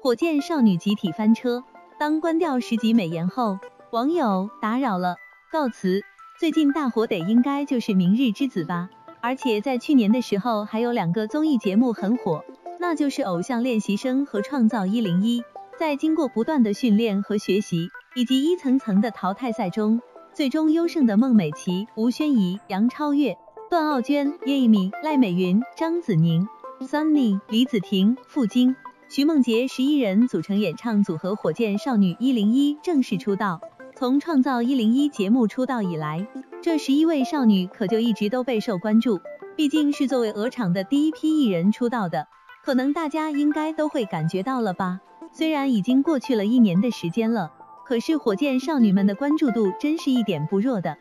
火箭少女集体翻车，当关掉十集美颜后，网友打扰了，告辞。最近大火得应该就是《明日之子》吧？而且在去年的时候还有两个综艺节目很火，那就是《偶像练习生》和《创造一零一》。在经过不断的训练和学习，以及一层层的淘汰赛中，最终优胜的孟美岐、吴宣仪、杨超越、段奥娟、叶一鸣、赖美云、张子宁、Sunny、李子婷、傅菁。徐梦洁十一人组成演唱组合火箭少女一零一正式出道。从创造一零一节目出道以来，这十一位少女可就一直都备受关注。毕竟是作为鹅厂的第一批艺人出道的，可能大家应该都会感觉到了吧？虽然已经过去了一年的时间了，可是火箭少女们的关注度真是一点不弱的。